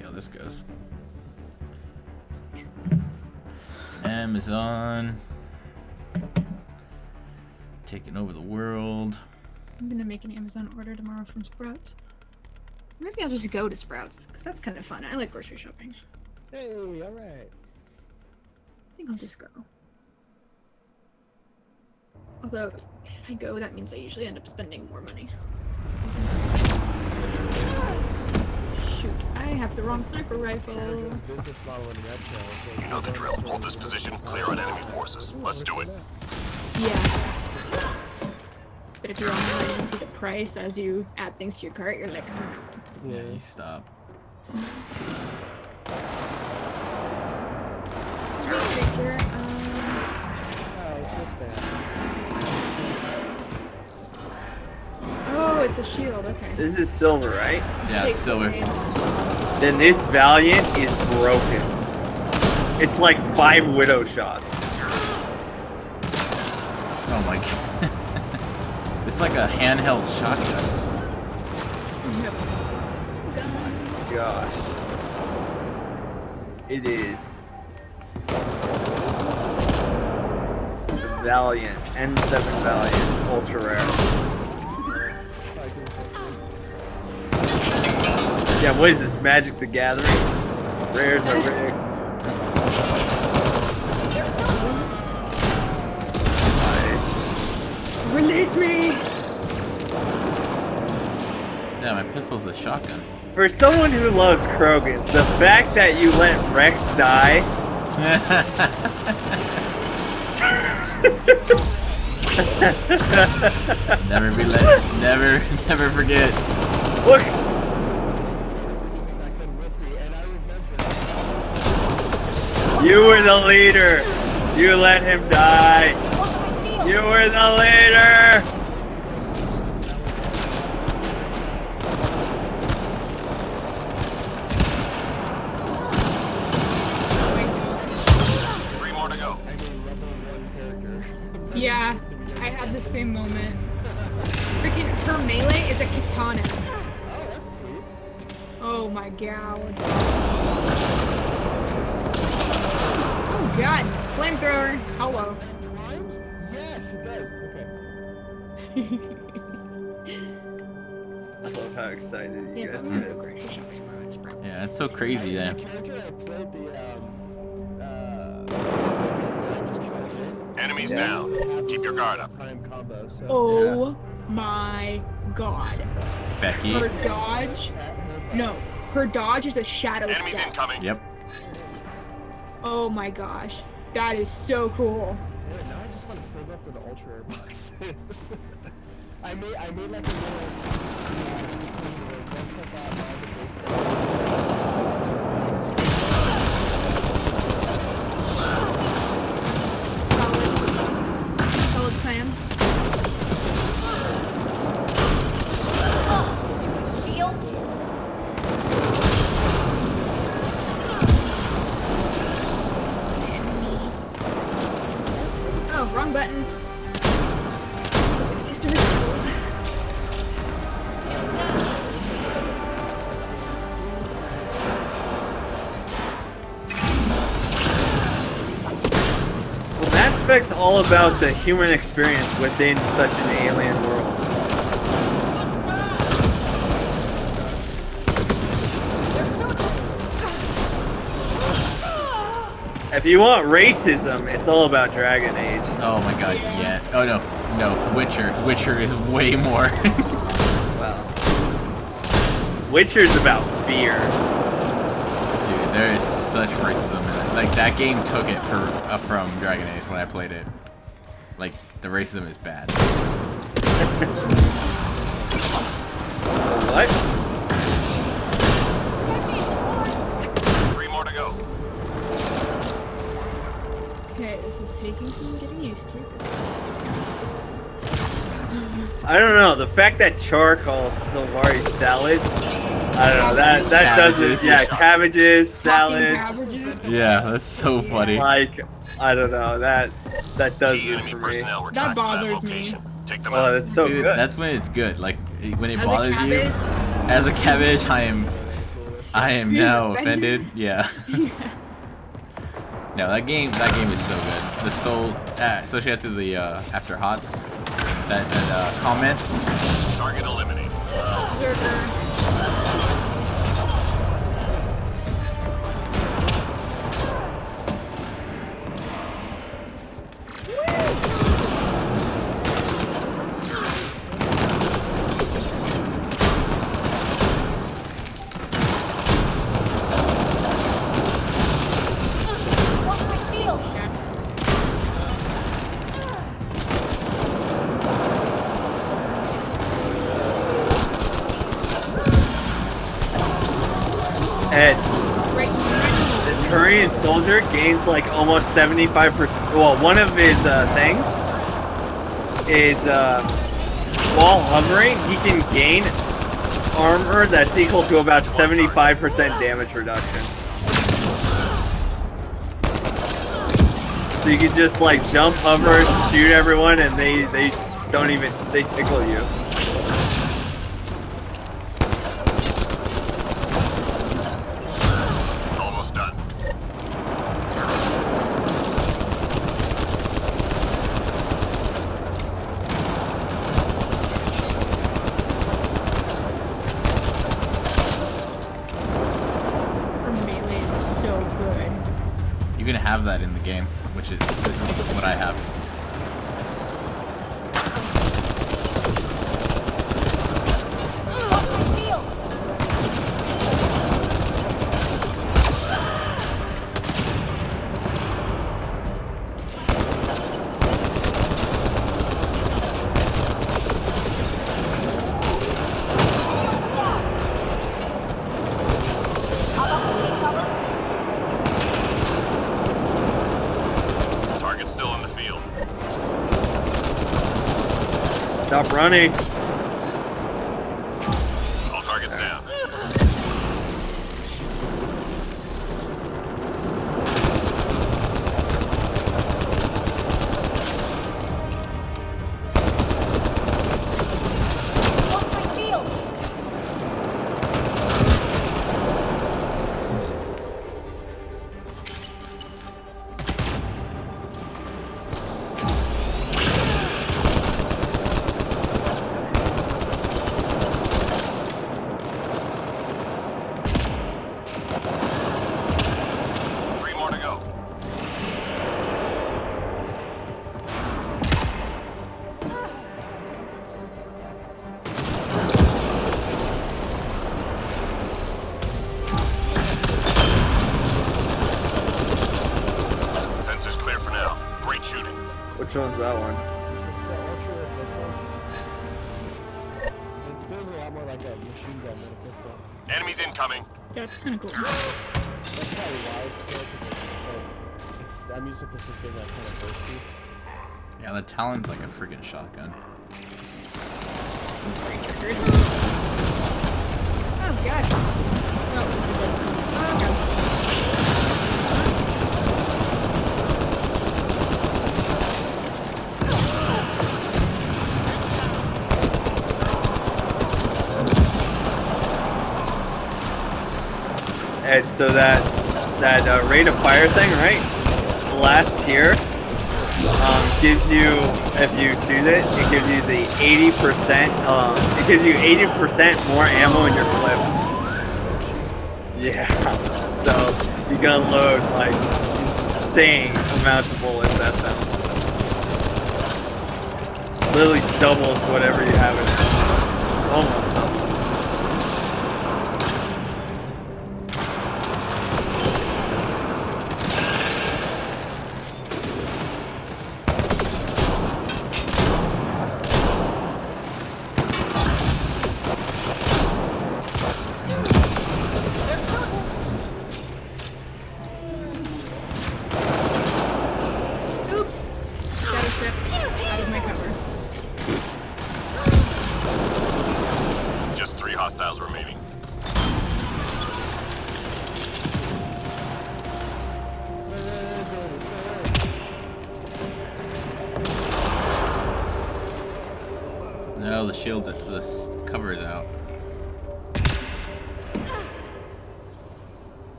See how this goes. Amazon. Taking over the world. I'm gonna make an Amazon order tomorrow from Sprouts. Maybe I'll just go to Sprouts, because that's kind of fun. I like grocery shopping. Hey, all right. I think I'll just go. Although, if I go, that means I usually end up spending more money. Have the wrong sniper rifle. Joe's business model in a nutshell. is like You know the drill. Hold this position, clear on enemy forces. Let's do it. Yeah. But if you're online and see the price as you add things to your cart, you're like, hmm. Yeah, you stop. picture. Um, Oh, it's this bad. oh, it's a shield. Okay. This is silver, right? Yeah, it's silver. grade. Then this Valiant is broken. It's like five Widow shots. Oh my god. it's like a handheld shotgun. Yep. Gun. Gosh. It is. Valiant. N7 Valiant. Ultra rare. Yeah, what is this? Magic the Gathering? Rares are rigged. Release me! Yeah, my pistol's a shotgun. For someone who loves Krogans, the fact that you let Rex die never be let never never forget. Look, Back then with me, and I remember. You were the leader. You let him die. You were the leader. Three more to go. I mean, level one character. Yeah, I had the same moment. Freaking, her melee is a katana. Oh, that's sweet. Oh my god. Oh god, flamethrower. Hello. Crimes? Yes, it does. Okay. I love how excited you but guys I'm get. go grocery shopping tomorrow. It's probably- Yeah, it's so crazy. Yeah. The character I played the um uh I just tried it. Enemies Yeah. down. Keep your guard up. Combo. So Oh my god. Becky. Her dodge. No, her dodge is a shadow Enemies step. incoming. Yep. Oh my gosh. That is so cool. Yeah, now I just want to save up for the ultra rare boxes. I made I made like a little uh, decision where once I got all the base Effect's all about the human experience within such an alien world. If you want racism, it's all about Dragon Age. Oh my god. Yeah. Oh no. No. Witcher. Witcher is way more. Well, Witcher's about fear. Dude, there is such racism. Like that game took it for uh, from Dragon Age when I played it. Like the racism is bad. What? Three more to go. Okay, this is taking some getting used to. I don't know. The fact that Charr calls Sylvari salads, I don't know. That that doesn't. Yeah, cabbages, Talking salads. Cabbages. Yeah, that's so funny. Like, I don't know. That that does it for me. personnel were That bothers me. Take them Oh, out. that's so See, good. That's when it's good. Like when it As bothers you. As a cabbage, I am I am You're now offended? offended. Yeah. yeah. No, that game that game is so good. The stole, uh, especially after the uh, after hots, that, that uh, comment. Target eliminated. Gains like almost 75%. Well, one of his uh, things is uh, while hovering, he can gain armor that's equal to about 75% damage reduction. So you can just like jump, hover, shoot everyone, and they they don't even they tickle you. Running. Kind of cool. That's probably why it's good, 'cause it's, it's, I'm used to pistols being like kind of bursty. Yeah, the Talon's like a freaking shotgun. Very triggered. Oh god. Oh, this is good. Oh god. And so that that uh, rate of fire thing, right? Last tier um, gives you, if you choose it, it gives you the 80%. Um, it gives you 80% more ammo in your clip. Yeah. So you can load like insane amounts of bullets at them. Literally doubles whatever you have in it. Almost doubles.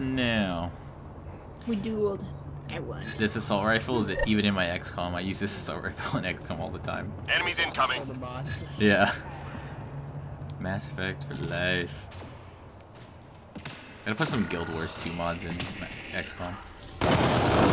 for now. We dueled. I won. This assault rifle is it even in my XCOM. I use this assault rifle in XCOM all the time. Enemies incoming. yeah. Mass Effect for life. Gotta put some Guild Wars 2 mods in XCOM.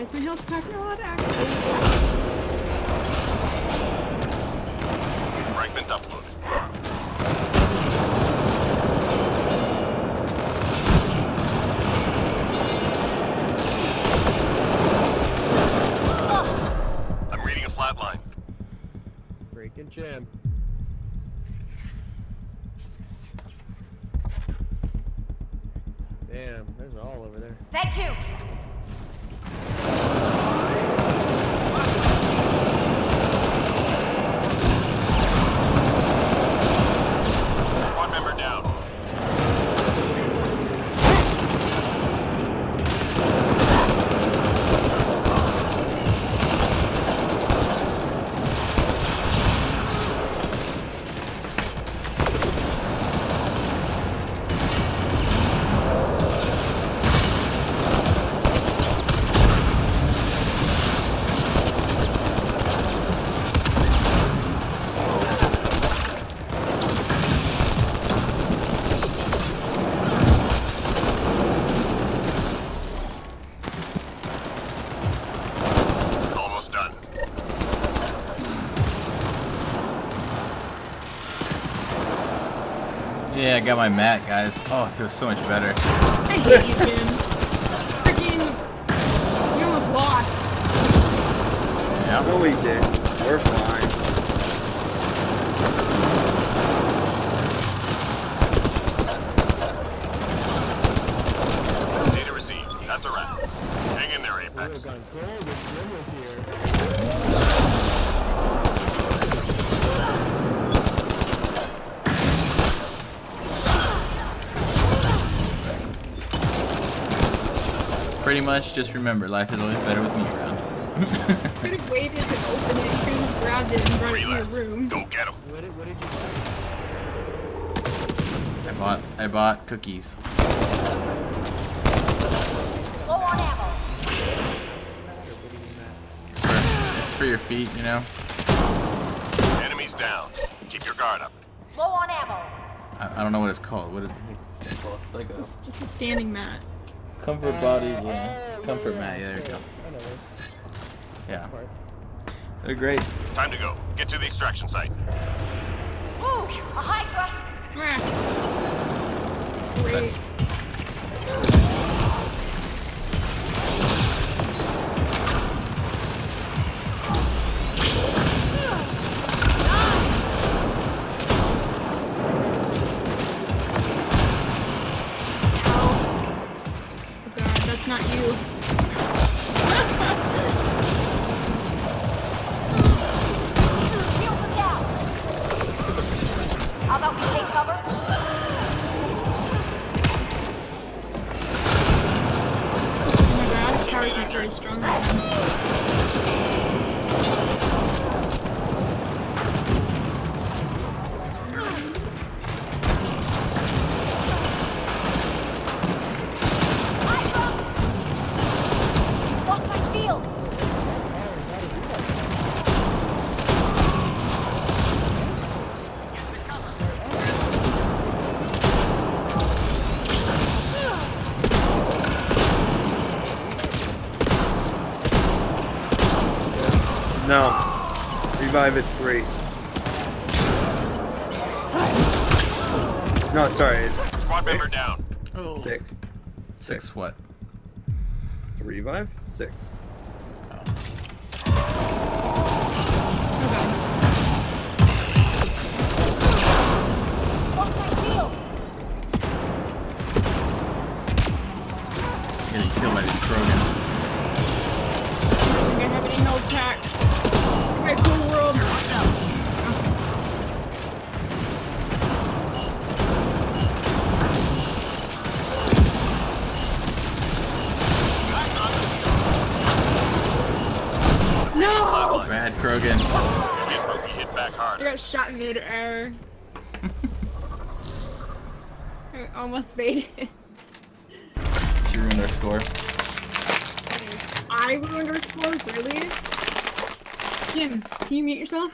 Why is my health pack not active? Fragment uploaded. freaking jam. Damn, there's all over there. Thank you! Yeah, I got my mat, guys. Oh, it feels so much better. I hate you, Jim. Freaking. You almost lost. Yeah. No, we did. We're fine. Pretty much, just remember, life is always better with me around. Could have waited to open it. You could have grabbed it and brought it to your room. Go get him. What did, what did you do? I bought, I bought cookies. Low on ammo. For, it's for your feet, you know. Enemies down. Keep your guard up. Low on ammo. I, I don't know what it's called. What is it? It's like a It's just a standing mat. Comfort body. Yeah. Comfort mat. Yeah, there you go. I know those. Yeah. Smart. They're great. Time to go. Get to the extraction site. Woo! A Hydra. Ah. Revive is three. No, sorry, it's Squad member down. Oh. Six. Six what? To revive? Six. Oh. Lost my shields. Getting killed by this Krogan. I don't have any health pack. Okay, cool world. Bad Krogan. Hit, but we hit back I got shot in mid-air. I almost made it. She ruined our score. I ruined our score, really? Jim, can you mute yourself?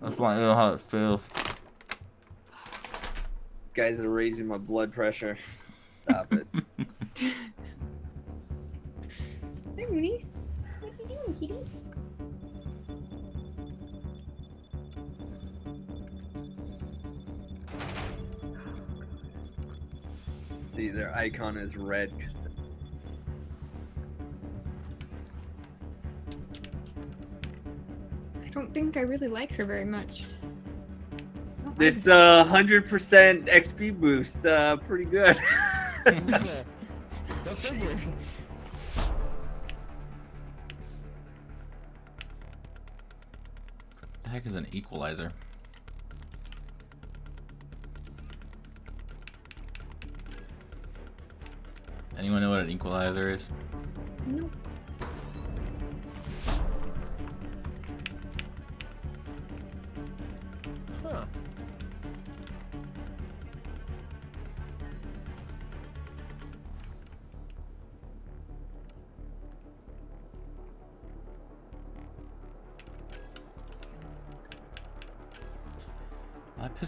That's why I know how it feels. Guys are raising my blood pressure. Stop it. Hey, Mooney. What are kitty? See, their icon is red because I don't think I really like her very much. I don't It's a hundred percent XP boost. Uh, pretty good. heck is an equalizer? Anyone know what an equalizer is? Nope.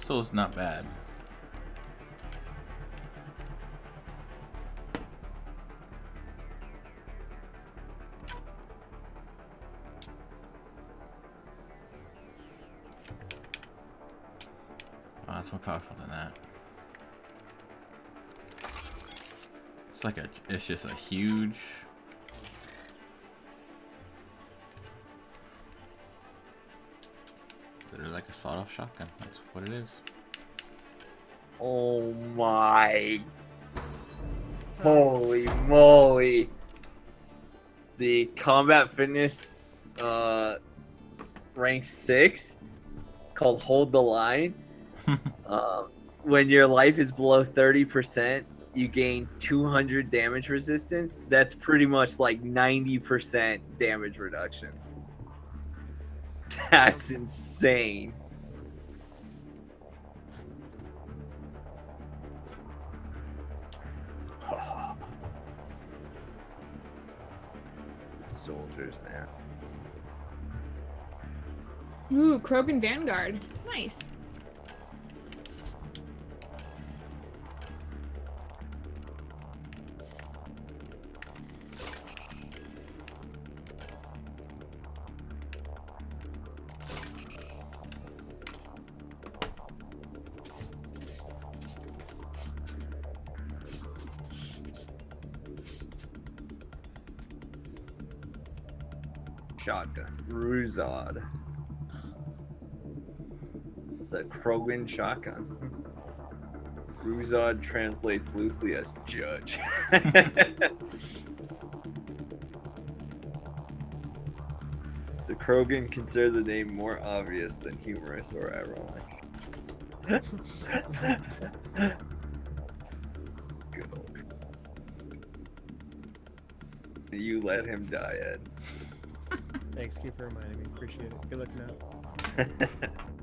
Pistol is not bad. it's more powerful than that. It's like a, it's just a huge. Sawed-off shotgun. That's what it is. Oh my. Holy moly. The combat fitness uh rank 6 it's called hold the line. um, when your life is below 30%, you gain 200 damage resistance. That's pretty much like 90% damage reduction. That's insane. Soldiers, man. Ooh, Krogan Vanguard. Nice. Ruzad. It's a Krogan shotgun. Ruzad translates loosely as judge. the Krogan consider the name more obvious than humorous or ironic. You let him die, Ed. Thanks, keep for reminding me. Appreciate it. Good luck out.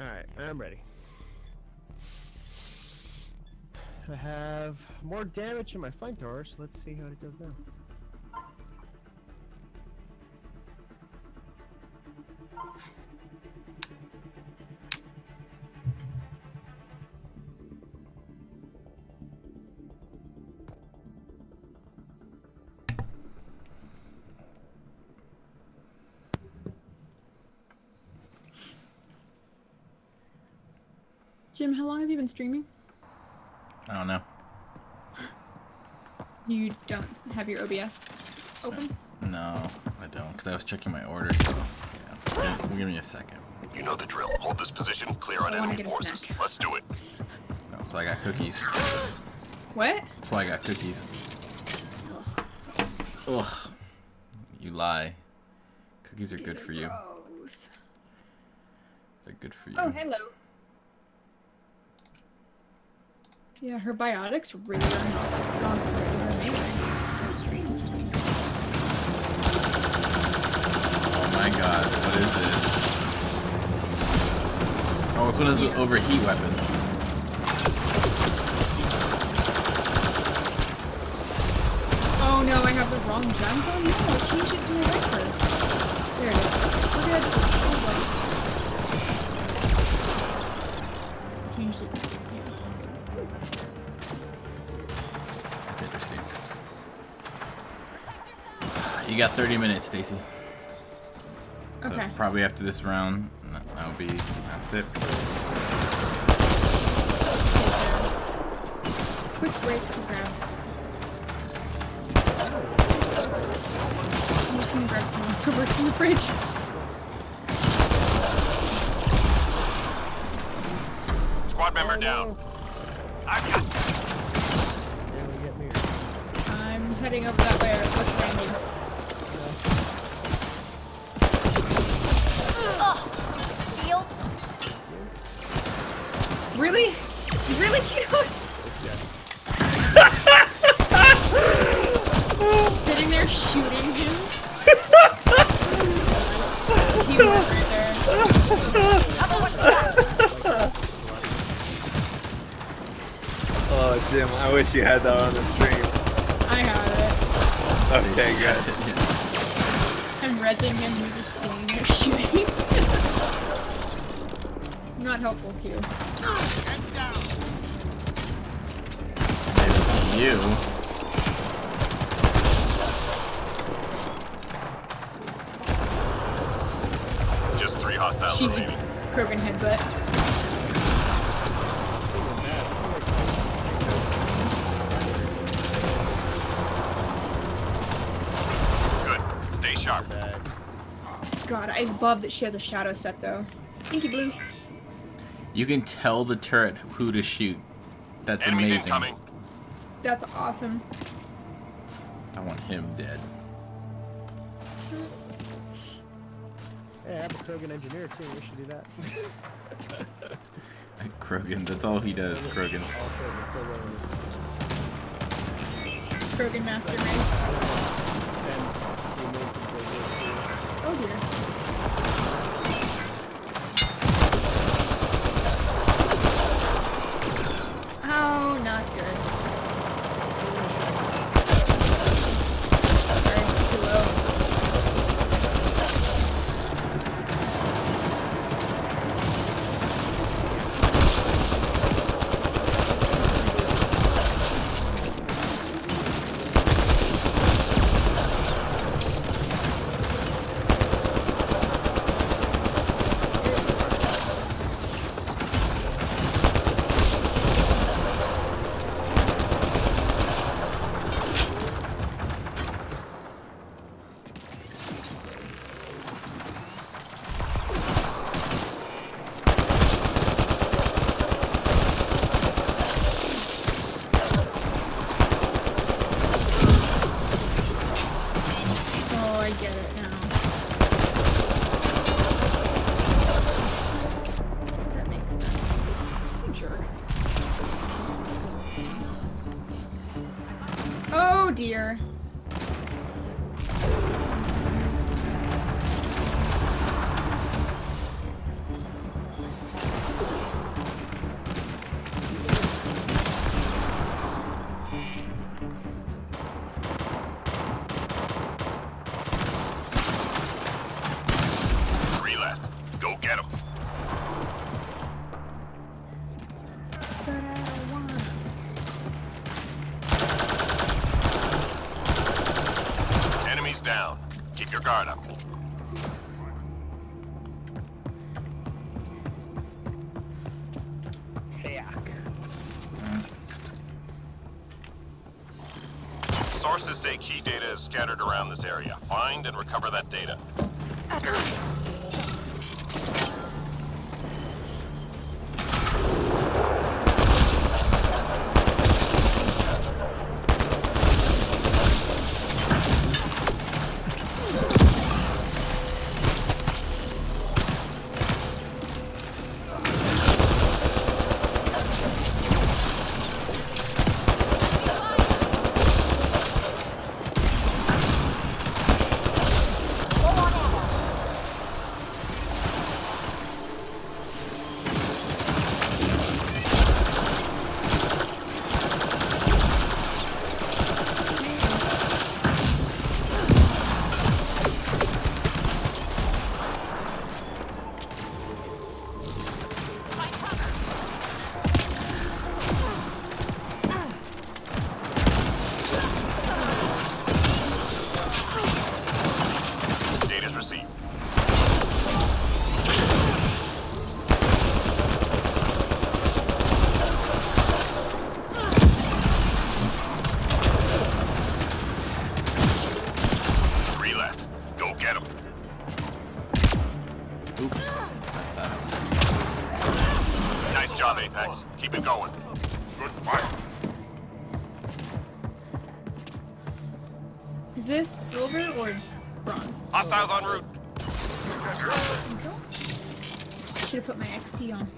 Alright, I'm ready. I have more damage in my flamethrower, so let's see how it does now. Streaming? I don't know. You don't have your OBS open? No, I don't, because I was checking my order, so yeah. Give, give me a second. You know the drill. Hold this position, clear on enemy forces. snack. Let's do it. No, so I got cookies. What? That's why I got cookies. Ugh. You lie. Cookies are These good for you. They're good for oh, you. Oh, hello. Yeah, her biotics really are not that strong compared to her melee. It's so strange. Oh my god, what is this? Oh, it's one of those Yeah. overheat weapons. Oh no, I have the wrong gems on? No, change it to a rifle. Got 30 minutes, Stacy. So Okay. probably after this round, that'll be that's it. Quick break to grab. I'm just gonna grab some leftovers from the fridge. Squad member oh, down. I've got Barely get me. I'm heading over that way. What's raining? Ugh. Really? Really, Kinos? Sitting there shooting him. Teamwork right there. Other one's down. Oh, Jim, I wish you had that on the stream. I have it. Okay, good. I'm rezzing him and just standing there shooting. Not helpful, Q. You. just three hostiles Jeez. remaining. Krogan headbutt. Good. Stay sharp. God, I love that she has a shadow set though. Thank you, Blue. You can tell the turret who to shoot. That's Enemies amazing. incoming. That's awesome. I want him dead. Hey, I have a Krogan engineer too. We should do that. Krogan, that's all he does, Krogan. All Krogan, Krogan. Krogan Master Race. Ten teammates in Krogan. Oh dear. Oh, not good. Sorry, too low. Oh,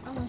嗯。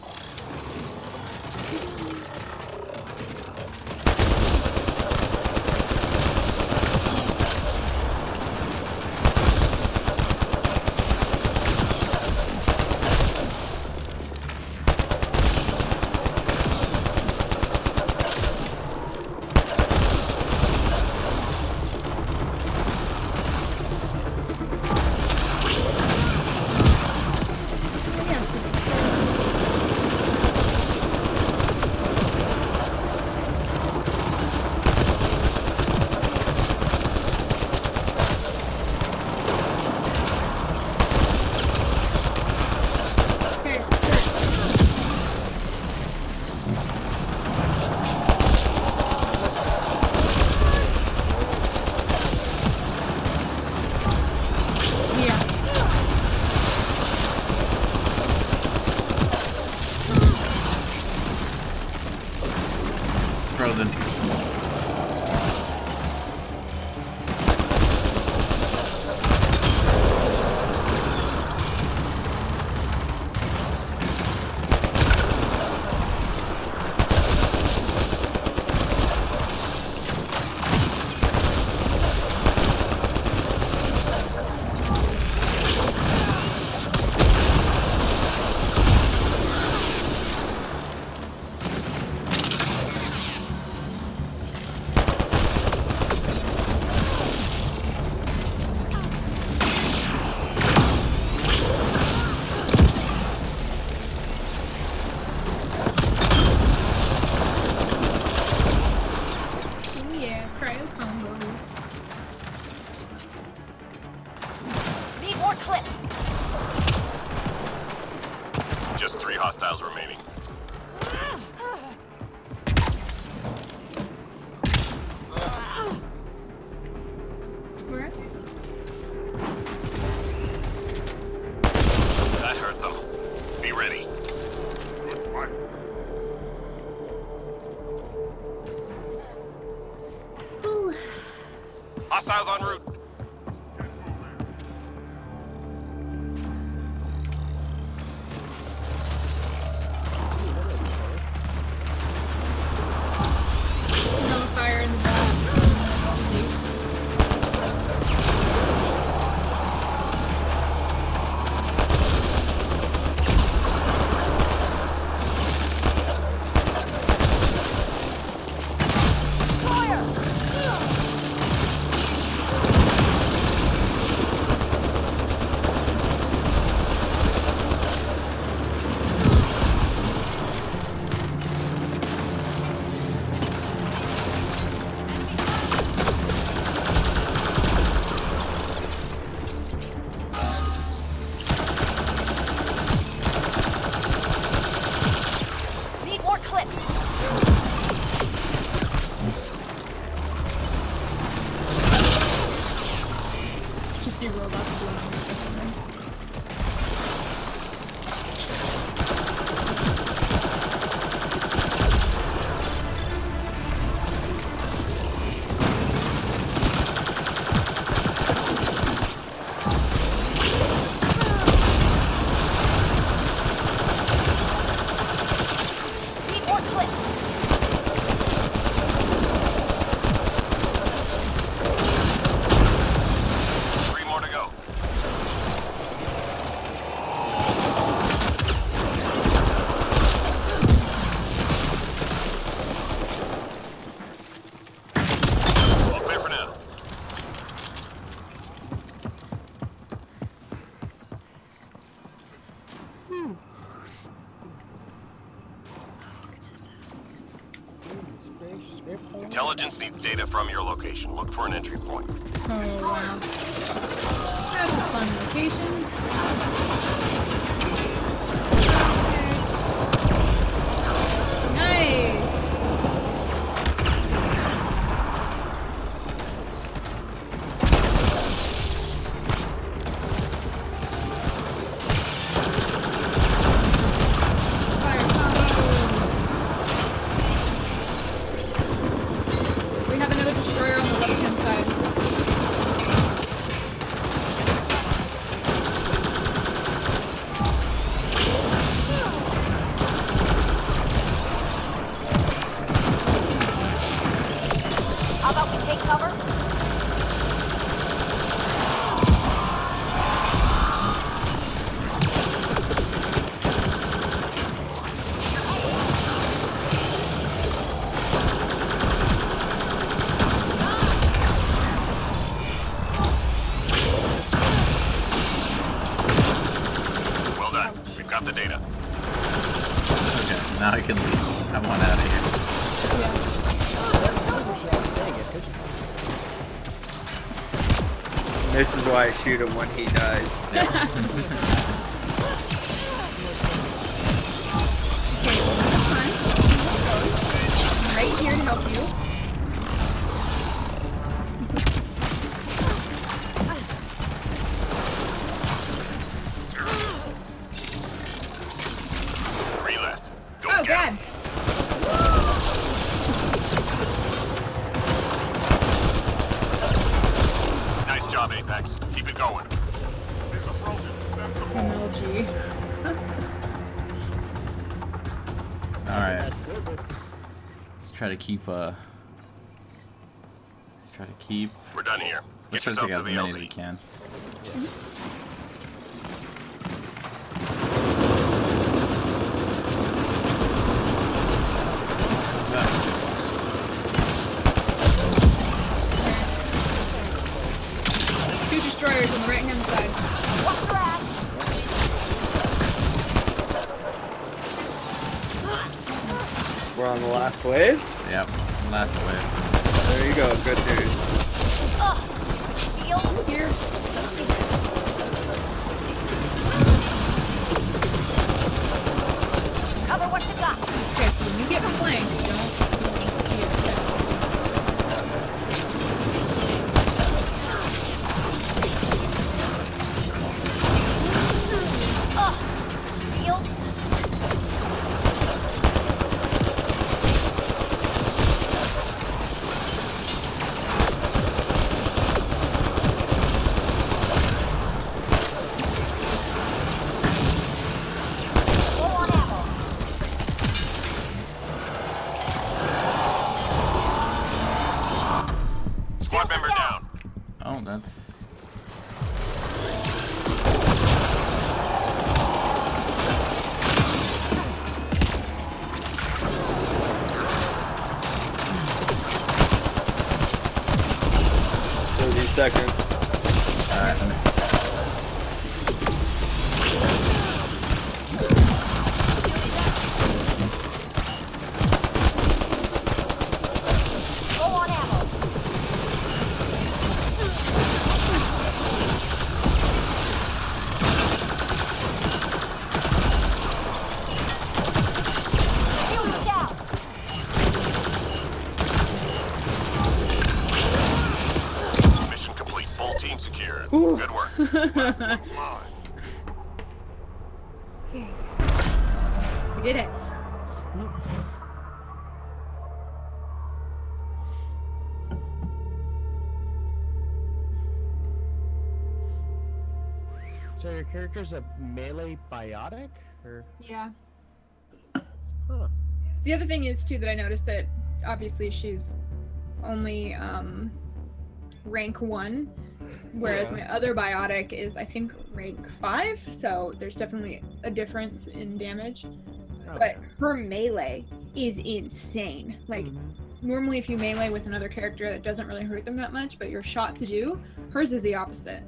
data from your location. Look for an entry point. Oh, uh, wow. That's a fun location. Shoot him when he dies. keep, uh... Let's try to keep... We're done here. Let's Get try to yourself take to out the as many as we can. Two destroyers on the right hand side. Watch your ass. We're on the last wave. Yep, last wave. There you go. Good news. Ugh. Shields. Here. Cover what you got. Okay, so when you get flanked, character's a melee biotic, or Yeah. huh? The other thing is too that I noticed that obviously she's only um, rank one, whereas Yeah. my other biotic is I think rank five. So there's definitely a difference in damage. But her melee is insane. Like Mhm. normally, if you melee with another character, that doesn't really hurt them that much. But your shot to do, hers is the opposite.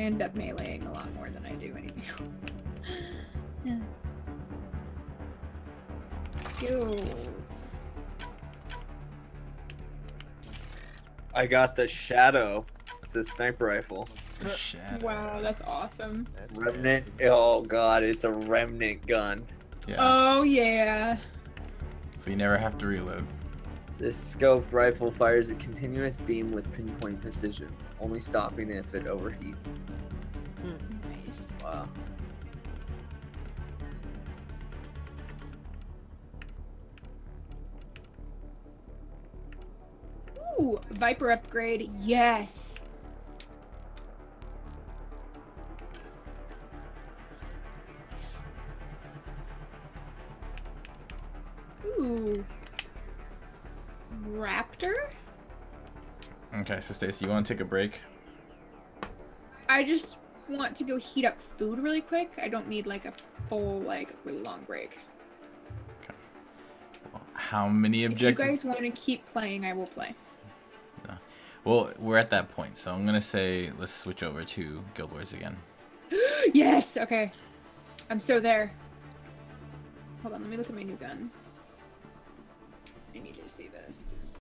I end up meleeing a lot more than I do anything else. yeah. Skills. I got the shadow. It's a sniper rifle. Uh, wow, that's awesome. That's Remnant. crazy. Oh god, it's a remnant gun. Yeah, Oh yeah. so you never have to reload. This scoped rifle fires a continuous beam with pinpoint precision, only stopping if it overheats. Hmm, nice. Wow. Ooh, Viper upgrade. Yes. Ooh. Raptor? Okay, so Stacy, you want to take a break? I just want to go heat up food really quick. I don't need like a full, like, really long break. How many If you guys want to keep playing, I will play. Well, we're at that point, so I'm gonna say let's switch over to Guild Wars again. yes. Okay. I'm so there. Hold on. Let me look at my new gun. I need to see this.